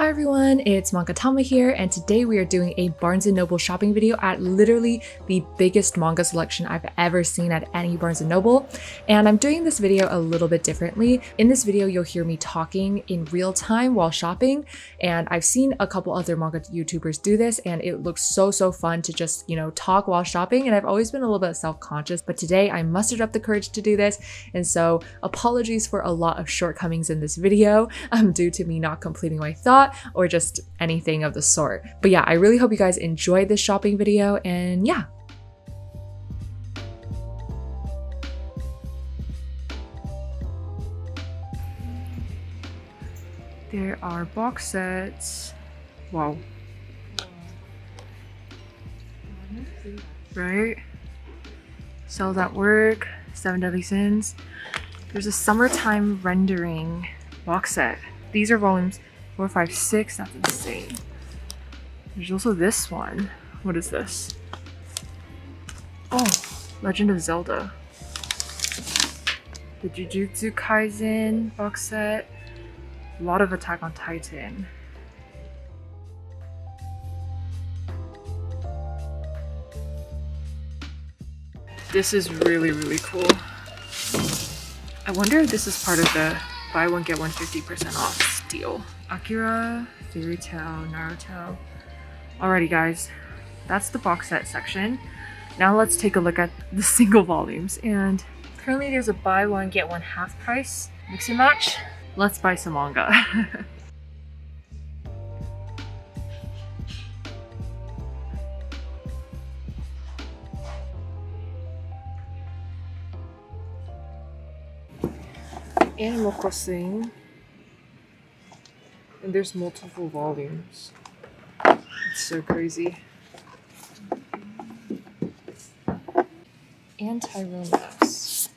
Hi everyone, it's Mangatama here, and today we are doing a Barnes & Noble shopping video at literally the biggest manga selection I've ever seen at any Barnes & Noble. And I'm doing this video a little bit differently. In this video, you'll hear me talking in real time while shopping, and I've seen a couple other manga YouTubers do this, and it looks so, so fun to just, you know, talk while shopping, and I've always been a little bit self-conscious, but today I mustered up the courage to do this, and so apologies for a lot of shortcomings in this video um, due to me not completing my or just anything of the sort. But yeah, I really hope you guys enjoyed this shopping video and yeah. There are box sets. Wow. Right? Cells at Work, Seven Deadly Sins. There's a summertime rendering box set. These are volumes Four, five, six. That's insane. There's also this one. What is this? Oh, Legend of Zelda. The Jujutsu Kaisen box set. A lot of Attack on Titan. This is really, really cool. I wonder if this is part of the buy one get one 50% off deal. Akira, Fairy Tail, Naruto. Alrighty guys, that's the box set section. Now let's take a look at the single volumes. And currently there's a buy one get one half price mix and match. Let's buy some manga. Animal Crossing and there's multiple volumes. It's so crazy. Anti-romance.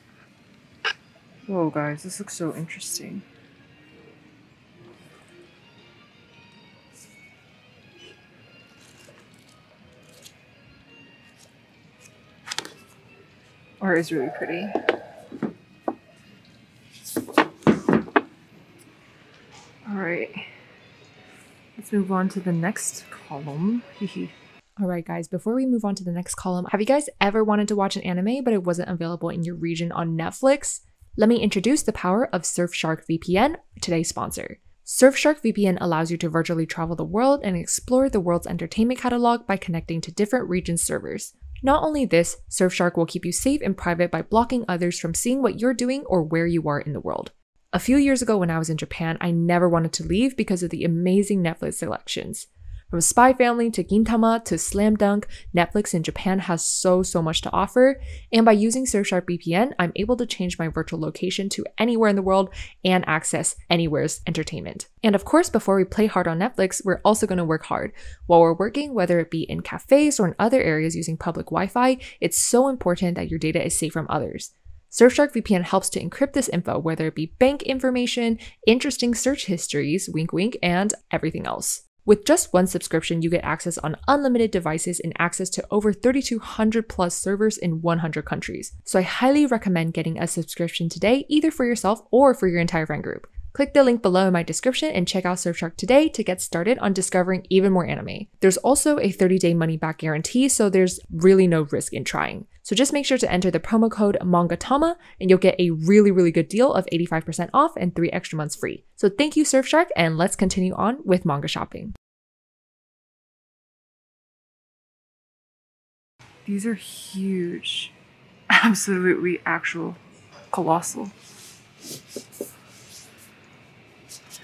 Whoa guys, this looks so interesting. Art is really pretty. Alright. Let's move on to the next column. Alright guys, before we move on to the next column, have you guys ever wanted to watch an anime but it wasn't available in your region on Netflix? Let me introduce the power of Surfshark VPN, today's sponsor. Surfshark VPN allows you to virtually travel the world and explore the world's entertainment catalog by connecting to different region servers. Not only this, Surfshark will keep you safe and private by blocking others from seeing what you're doing or where you are in the world. A few years ago, when I was in Japan, I never wanted to leave because of the amazing Netflix selections. From Spy Family to Gintama to Slam Dunk, Netflix in Japan has so, so much to offer. And by using Surfshark VPN, I'm able to change my virtual location to anywhere in the world and access anywhere's entertainment. And of course, before we play hard on Netflix, we're also going to work hard. While we're working, whether it be in cafes or in other areas using public Wi Fi, it's so important that your data is safe from others. Surfshark VPN helps to encrypt this info, whether it be bank information, interesting search histories, wink wink, and everything else. With just one subscription, you get access on unlimited devices and access to over 3,200 plus servers in 100 countries. So I highly recommend getting a subscription today, either for yourself or for your entire friend group. Click the link below in my description and check out Surfshark today to get started on discovering even more anime. There's also a 30 day money back guarantee, so there's really no risk in trying. So just make sure to enter the promo code MANGATAMA and you'll get a really, really good deal of 85% off and three extra months free. So thank you, Surfshark, and let's continue on with manga shopping. These are huge. Absolutely actual colossal.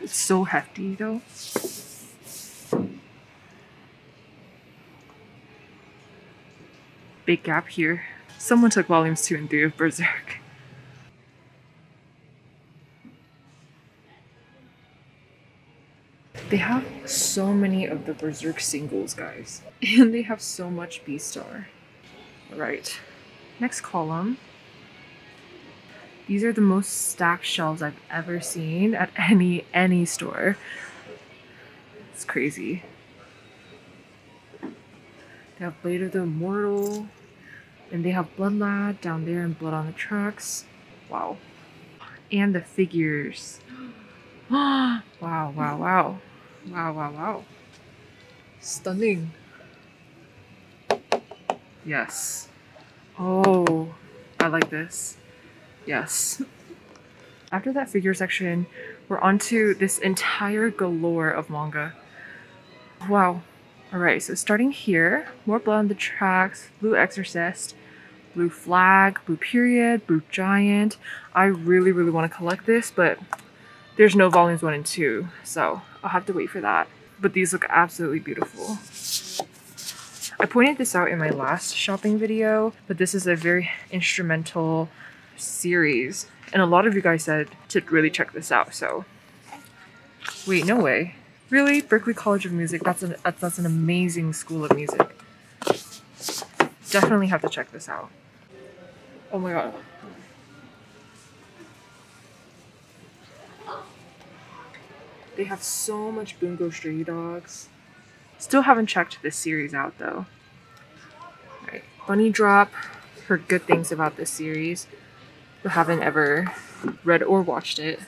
It's so hefty though. Big gap here. Someone took volumes 2 and 3 of Berserk. They have so many of the Berserk singles, guys. And they have so much Beastars. Right. Next column. These are the most stacked shelves I've ever seen at any any store. It's crazy. They have Blade of the Immortal, and they have Blood Lad down there and Blood on the Tracks. Wow. And the figures. wow, wow, wow. Wow, wow, wow. Stunning. Yes. Oh, I like this. Yes. After that figure section, we're on to this entire galore of manga. Wow. Alright, so starting here, more blood on the tracks, Blue Exorcist, Blue Flag, Blue Period, Blue Giant. I really, really want to collect this, but there's no volumes 1 and 2, so I'll have to wait for that. But these look absolutely beautiful. I pointed this out in my last shopping video, but this is a very instrumental series. And a lot of you guys said to really check this out, so. Wait, no way. Really? Berklee College of Music, that's an, that's an amazing school of music. Definitely have to check this out. Oh my god. They have so much Bungo Stray Dogs. Still haven't checked this series out though. Alright, Bunny Drop. Heard good things about this series, haven't ever read or watched it.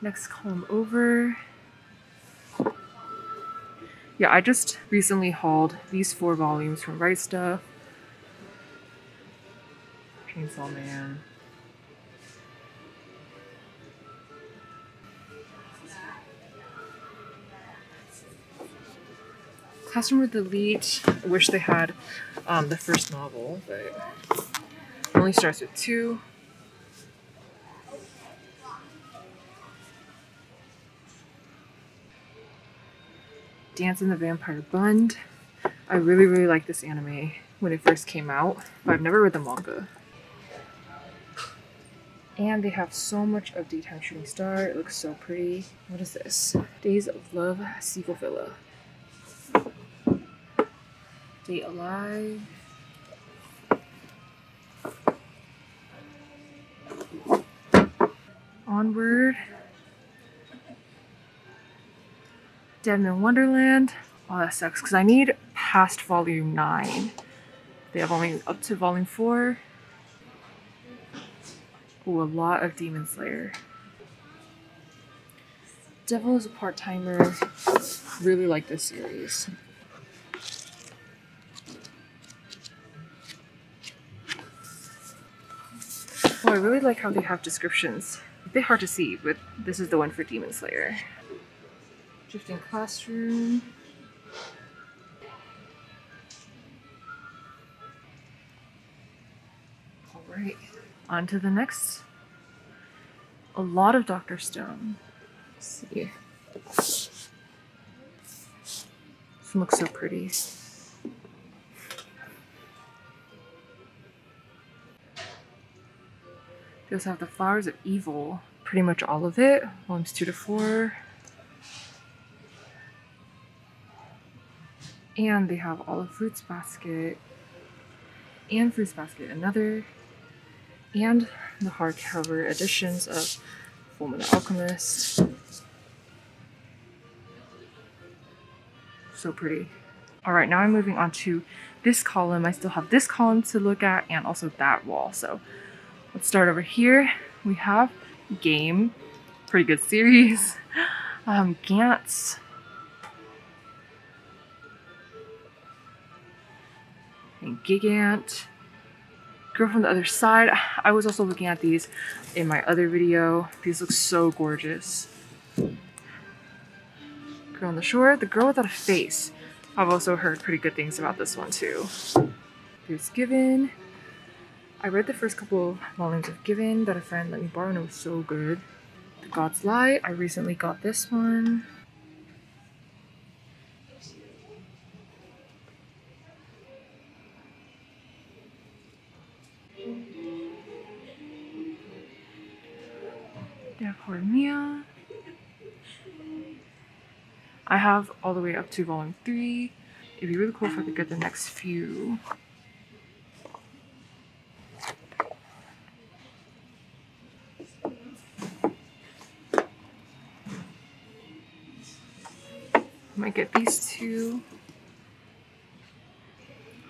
Next column over. Yeah, I just recently hauled these four volumes from Right Stuf. Chainsaw Man. Classroom with Elite. I wish they had um, the first novel, but only starts with two. Dance in the Vampire Bund. I really, really like this anime when it first came out, but I've never read the manga. And they have so much of Daytime Shooting Star. It looks so pretty. What is this? Days of Love, Seagull Villa. Stay alive. Onward. Deadman Wonderland. Oh, that sucks because I need past volume 9. They have only up to volume 4. Ooh, a lot of Demon Slayer. Devil is a part-timer. Really like this series. I really like how they have descriptions. A bit hard to see, but this is the one for Demon Slayer. Drifting Classroom. Alright, on to the next. A lot of Dr. Stone. Let's see. This looks so pretty. Also have the Flowers of Evil, pretty much all of it, volumes 2 to 4. And they have all of Fruits Basket and Fruits Basket Another, and the hardcover editions of Fullmetal Alchemist. So pretty. All right, now I'm moving on to this column. I still have this column to look at and also that wall. So Let's start over here. We have Game, pretty good series. Um, Gantz. And Gigant. Girl from the Other Side. I was also looking at these in my other video. These look so gorgeous. Girl on the Shore. The Girl Without a Face. I've also heard pretty good things about this one too. Here's Given. I read the first couple volumes of Given that a friend let me borrow and it was so good. The Gods Lie, I recently got this one. Horimiya. I have all the way up to volume 3. It'd be really cool if I could get the next few. might get these two.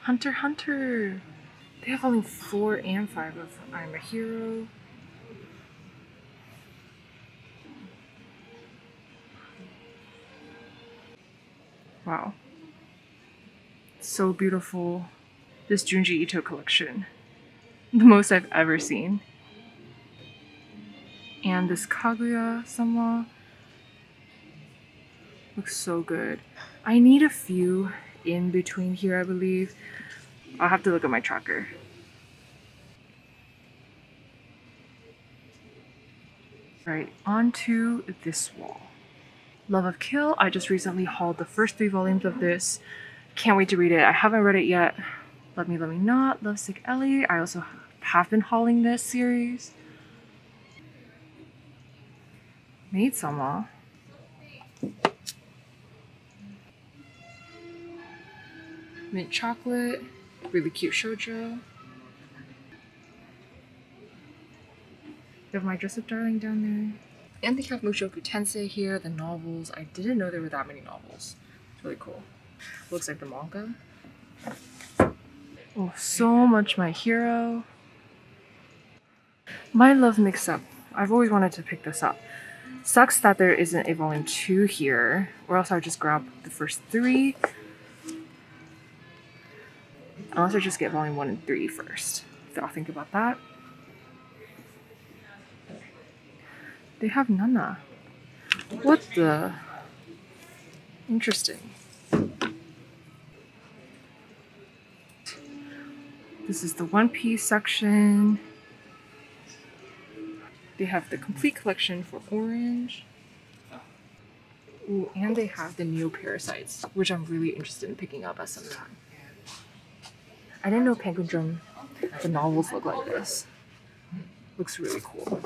Hunter Hunter. They have only four and five of I'm a Hero. Wow. So beautiful. This Junji Ito collection. The most I've ever seen. And this Kaguya-sama looks so good. I need a few in between here, I believe. I'll have to look at my tracker. Right, onto this wall. Love of Kill. I just recently hauled the first three volumes of this. Can't wait to read it. I haven't read it yet. Love Me, Love Me Not, Love Sick Ellie. I also have been hauling this series. Maid Sama. Mint chocolate. Really cute shoujo. They have my dress up darling down there. And they have Mushoku Tensei here, the novels. I didn't know there were that many novels. Really cool. Looks like the manga. Oh, so much My Hero. My Love Mix Up. I've always wanted to pick this up. Sucks that there isn't a volume 2 here, or else I would just grab the first three. Unless I just get volume 1 and 3 first. So I'll think about that. They have Nana. What the? Interesting. This is the One Piece section. They have the complete collection for Orange. Ooh, and they have the Neo Parasytes, which I'm really interested in picking up at some time. I didn't know Drum, the novels look like this. Looks really cool.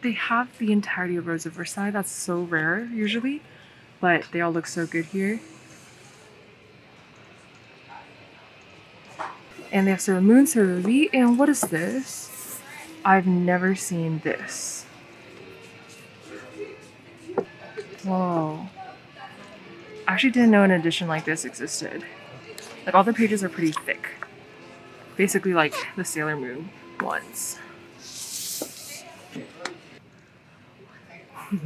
They have the entirety of Rose of Versailles. That's so rare usually, but they all look so good here. And they have Sailor Moon, Sailor V, and what is this? I've never seen this. Whoa. I actually didn't know an edition like this existed. Like all the pages are pretty thick. Basically like the Sailor Moon ones.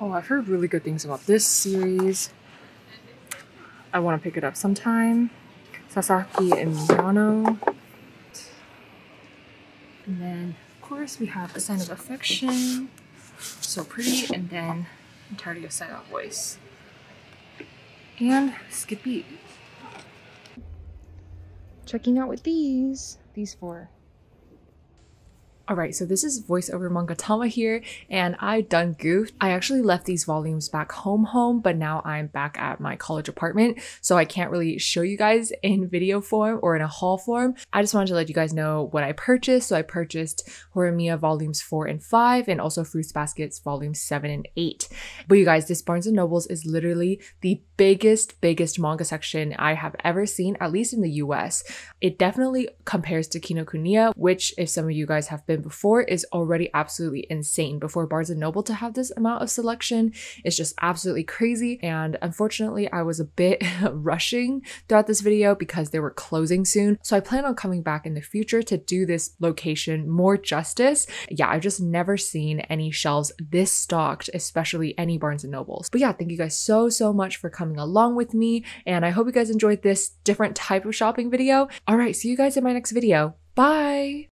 oh, I've heard really good things about this series. I want to pick it up sometime. Sasaki and Miyano. And then, of course, we have A Sign of Affection. So pretty. And then entirety of Silent Voice. And Skippy. Checking out with these these four. Alright, so this is voiceover Mangatama here, and I done goofed. I actually left these volumes back home home, but now I'm back at my college apartment, so I can't really show you guys in video form or in a haul form. I just wanted to let you guys know what I purchased. So I purchased Horimiya volumes 4 and 5, and also Fruits Baskets volumes 7 and 8. But you guys, this Barnes & Nobles is literally the biggest, biggest manga section I have ever seen, at least in the US. It definitely compares to Kinokuniya, which if some of you guys have been before is already absolutely insane. Before Barnes & Noble to have this amount of selection is just absolutely crazy. And unfortunately, I was a bit rushing throughout this video because they were closing soon. So I plan on coming back in the future to do this location more justice. Yeah, I've just never seen any shelves this stocked, especially any Barnes & Nobles. But yeah, thank you guys so, so much for coming along with me. And I hope you guys enjoyed this different type of shopping video. All right, see you guys in my next video. Bye!